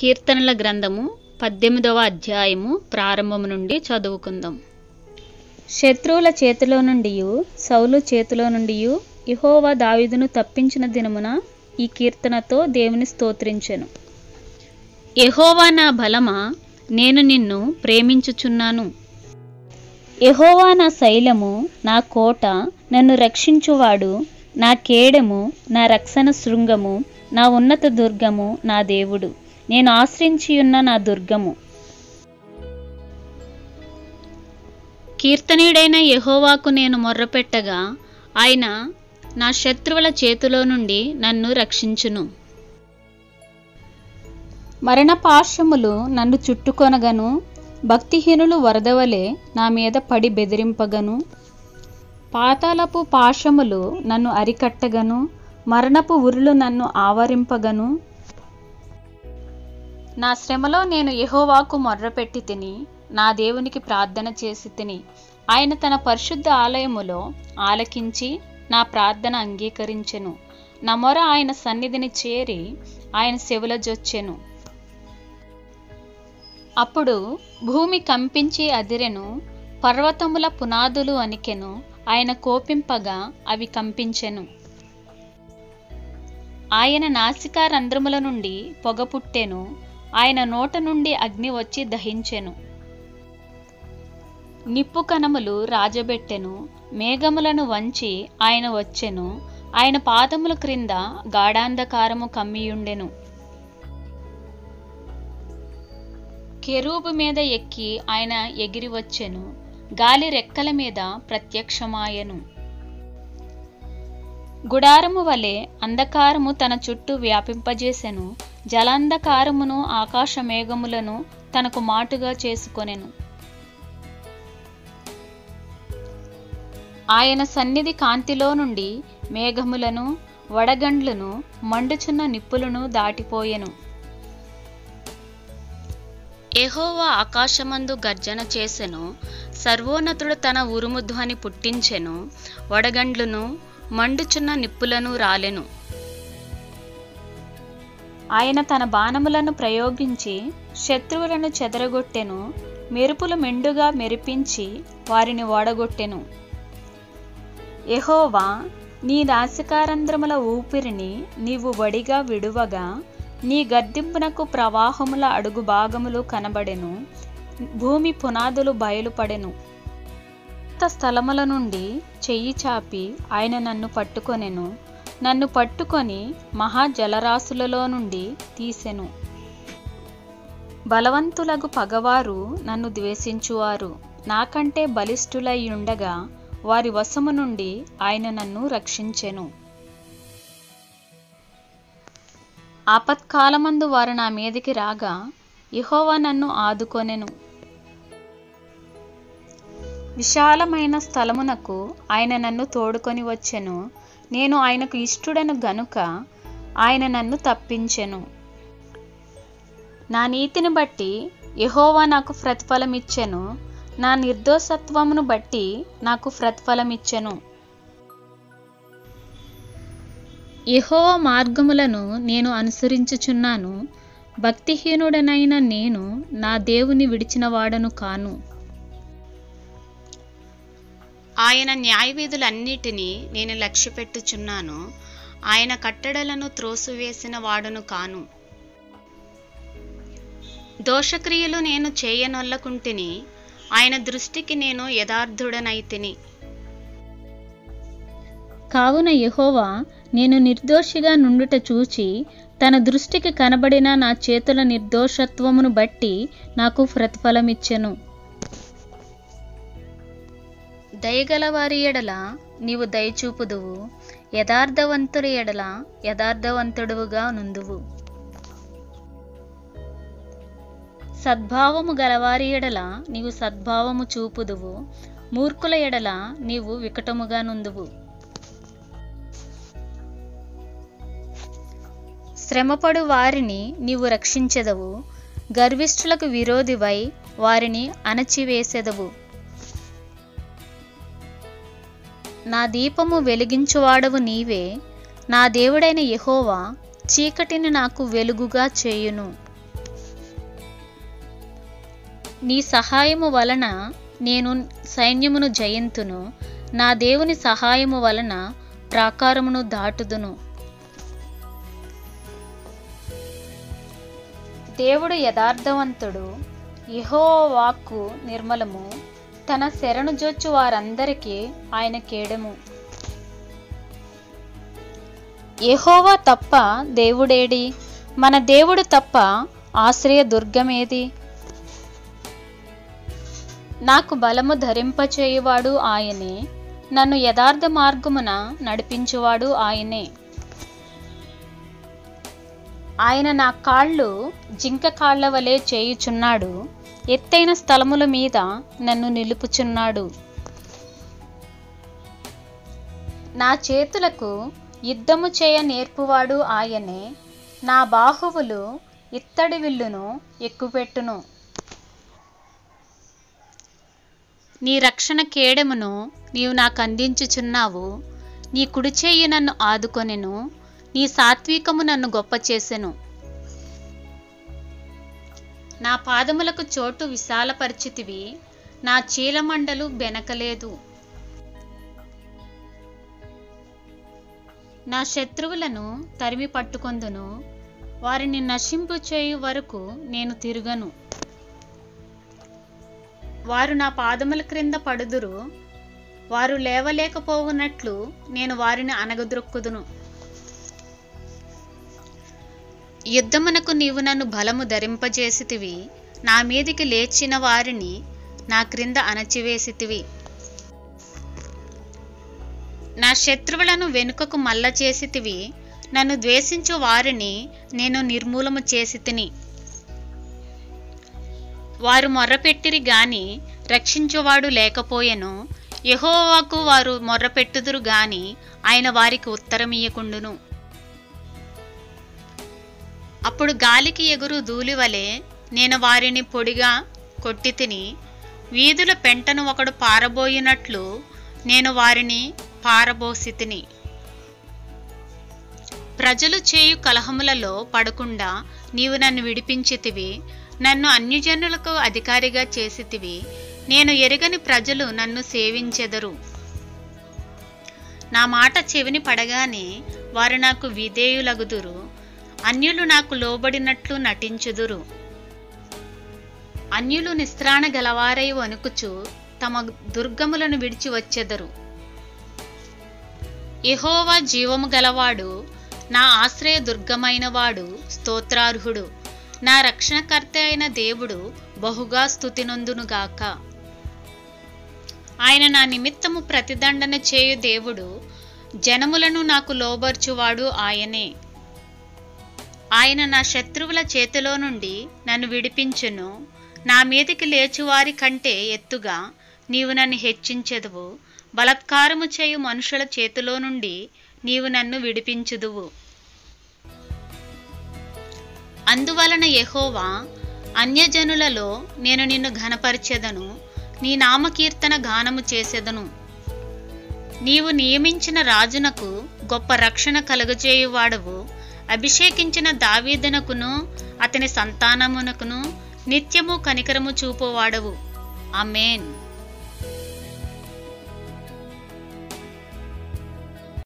కీర్తనల గ్రంథము పద్దెనిమిదవ అధ్యాయము ప్రారంభము నుండి చదువుకుందాం. శత్రువుల చేతిలో నుండి సౌలు చేతిలో నుండి యెహోవా దావీదును తప్పించిన దినమున ఈ కీర్తనతో దేవుని స్తోత్రించెను. యెహోవా నా బలమా నేను నిన్ను ప్రేమించుచున్నాను. యెహోవా నా శైలము నా కోట నన్ను రక్షించువాడు నా కేడము నా రక్షణ శృంగము నా ఉన్నత దుర్గము నా దేవుడు. నేను ఆశ్రయించియున్న నా దుర్గము. కీర్తనీయుడైన యెహోవాకు నేను మొర్రపెట్టగా ఆయన నా శత్రువుల చేతిలో నుండి నన్ను రక్షించును. మరణ పాశములు నన్ను చుట్టుకొనగను భక్తిహీనులు వరదవలే నా మీద పడి బెదిరింపగను. పాతాళపు పాశములు నన్ను అరికట్టగను మరణపు ఉరులు నన్ను ఆవరింపగను. నా శ్రమలో నేను యహోవాకు మొర్రపెట్టి తిని నా దేవునికి ప్రార్థన చేసి తిని ఆయన తన పరిశుద్ధ ఆలయములో ఆలకించి నా ప్రార్థన అంగీకరించెను. నా మొర ఆయన సన్నిధిని చేరి ఆయన చెవుల జొచ్చెను. అప్పుడు భూమి కంపించి అదిరెను పర్వతముల పునాదులు అనికెను ఆయన కోపింపగా అవి కంపించెను. ఆయన నాసికా రంధ్రముల నుండి పొగ పుట్టెను ఆయన నోట నుండి అగ్ని వచ్చి దహించెను. నిప్పు కణములు రాజబెట్టెను. మేఘములను వంచి ఆయన వచ్చెను. ఆయన పాదముల క్రింద గాఢాంధకారము కమ్మియుండెను. కెరూబు మీద ఎక్కి ఆయన ఎగిరి వచ్చెను. గాలి రెక్కల మీద ప్రత్యక్షమాయెను. గుడారము వలె అంధకారము తన చుట్టూ వ్యాపింపజేసెను. జలాంధకారమును ఆకాశమేఘములను తనకు మాటుగా చేసుకొనెను. ఆయన సన్నిధి కాంతిలో నుండి మేఘములను వడగండ్లను మండుచున్న నిప్పులను దాటిపోయెను. ఎహోవా ఆకాశమందు గర్జన చేసెను. సర్వోన్నతుడు తన ఉరుముధ్వని పుట్టించెను. వడగండ్లను మండుచున్న నిప్పులను రాలెను. ఆయన తన బాణములను ప్రయోగించి శత్రువులను చెదరగొట్టెను మెరుపులు మెండుగా మెరిపించి వారిని ఓడగొట్టెను ఎహోవా నీ నాసికారంధ్రముల ఊపిరిని నీవు వడిగా విడువగా నీ గద్దింపునకు ప్రవాహముల అడుగు భాగములు కనబడెను భూమి పునాదులు బయలుపడెను. స్థలముల నుండి చెయ్యి చాపి ఆయన నన్ను పట్టుకొనెను. నన్ను పట్టుకొని మహాజలరాశులలో నుండి తీసెను. బలవంతులగు పగవారు నన్ను ద్వేషించువారు. నాకంటే బలిష్ఠులై ఉండగా వారి వశము నుండి ఆయన నన్ను రక్షించెను. ఆపత్కాలమందు వారు నా మీదికి రాగా ఇహోవా నన్ను ఆదుకొనెను. విశాలమైన స్థలమునకు ఆయన నన్ను తోడుకొని వచ్చెను. నేను ఆయనకు ఇష్టుడను గనుక ఆయన నన్ను తప్పించెను. నా నీతిని బట్టి యహోవా నాకు ప్రతిఫలమిచ్చెను. నా నిర్దోషత్వమును బట్టి నాకు ప్రతిఫలమిచ్చెను. యెహోవా మార్గములను నేను అనుసరించుచున్నాను. భక్తిహీనుడనైన నేను నా దేవుని విడిచినవాడను కాను. ఆయన న్యాయవిధులన్నిటినీ నేను లక్ష్యపెట్టుచున్నాను. ఆయన కట్టడలను త్రోసివేసిన వాడను కాను. దోషక్రియలు నేను చేయనొల్లకుంటిని ఆయన దృష్టికి నేను యథార్థుడనైతిని. కావున యహోవా నేను నిర్దోషిగా నుండుట చూచి తన దృష్టికి కనబడిన నా చేతుల నిర్దోషత్వమును బట్టి నాకు ప్రతిఫలమిచ్చెను. దయగలవారి ఎడల నీవు దయచూపుదువు. యథార్థవంతుడి ఎడల యథార్థవంతుడువుగా నుందువు. సద్భావము గలవారి ఎడల నీవు సద్భావము చూపుదువు. మూర్ఖుల ఎడల నీవు వికటముగా నుందువు. శ్రమపడు వారిని నీవు రక్షించెదవు. గర్విష్ఠులకు విరోధివై వారిని అణచివేసెదవు. నా దీపము వెలిగించువాడవు నీవే. నా దేవుడైన యహోవా చీకటిని నాకు వెలుగుగా చేయును. నీ సహాయము వలన నేను సైన్యమును జయంతును. నా దేవుని సహాయము వలన ప్రాకారమును దాటుదును. దేవుడు యథార్థవంతుడు. ఇహో వాక్కు నిర్మలము. తన శరణు జొచ్చు వారందరికీ ఆయన కేడము. ఎహోవా తప్ప దేవుడేడి? మన దేవుడు తప్ప ఆశ్రయ దుర్గమేది నాకు బలము ధరింపచేయువాడు ఆయనే. నన్ను యథార్థ మార్గమున నడిపించువాడు ఆయనే. ఆయన నా కాళ్ళు జింక కాళ్ళ వలె చేయుచున్నాడు. ఎత్తైన స్థలముల మీద నన్ను నిలుపుచున్నాడు. నా చేతులకు యుద్ధము చేయ నేర్పువాడు ఆయనే నా బాహువులు ఇత్తడి విల్లును ఎక్కుపెట్టును. నీ రక్షణ కేడమును నీవు నాకు అందించుచున్నావు నీ కుడిచేయి నన్ను ఆదుకొనెను నీ సాత్వికము నన్ను గొప్ప చేసెను నా పాదములకు చోటు విశాలపరిచితివి నా చీలమండలు బెనకలేదు. నా శత్రువులను తరిమి పట్టుకొందును వారిని నశింపు చేయు వరకు నేను తిరుగను. వారు నా పాదముల క్రింద పడుదురు వారు లేవలేకపోవునట్లు నేను వారిని అనగద్రొక్కుదును యుద్ధమునకు నీవు నన్ను బలము ధరింపజేసితివి. నా మీదికి లేచిన వారిని నా క్రింద అణచివేసితివి. నా శత్రువులను వెనుకకు మల్ల చేసితివి నన్ను ద్వేషించు వారిని నేను నిర్మూలము చేసి తిని వారు మొర్రపెట్టిరి గాని రక్షించువాడు లేకపోయెను. యహోవాకు వారు మొర్రపెట్టుదురు గాని ఆయన వారికి ఉత్తరమీయకుండును అప్పుడు గాలికి ఎగురు ధూళి వలె నేను వారిని పొడిగా కొట్టి తిని వీధుల పెంటను ఒకడు పారబోయినట్లు నేను వారిని పారబోసి తిని. ప్రజలు చేయు కలహములలో పడకుండా నీవు నన్ను విడిపించితివి నన్ను అన్యజనులకు అధికారిగా చేసితివి నేను ఎరగని ప్రజలు నన్ను సేవించెదరు. నా మాట చెవిని పడగానే వారు నాకు విధేయులగుదురు. అన్యులు నాకు లోబడినట్లు నటించుదురు. అన్యులు నిస్త్రాణ గలవారై వణుకుచు తమ దుర్గములను విడిచి వచ్చెదరు. యెహోవా జీవము గలవాడు నా ఆశ్రయ దుర్గమైనవాడు స్తోత్రార్హుడు. నా రక్షణకర్త అయిన దేవుడు బహుగా స్తుతినొందునుగాక ఆయన నా నిమిత్తము ప్రతిదండన చేయు దేవుడు జనములను నాకు లోబర్చువాడు ఆయనే. ఆయన నా శత్రువుల చేతిలో నుండి నన్ను విడిపించును. నా మీదికి లేచువారి కంటే ఎత్తుగా నీవు నన్ను హెచ్చించెదువు. బలత్కారము చేయు మనుషుల చేతిలో నుండి నీవు నన్ను విడిపించుదువు. అందువలన యహోవా అన్యజనులలో నేను నిన్ను ఘనపరిచెదను. నీ నామకీర్తన గానము చేసెదను. నీవు నియమించిన రాజునకు గొప్ప రక్షణ కలుగజేయువాడవు. అభిషేకించిన దావీదునకును అతని సంతానమునకును నిత్యము కనికరము చూపువాడవు. అమేన్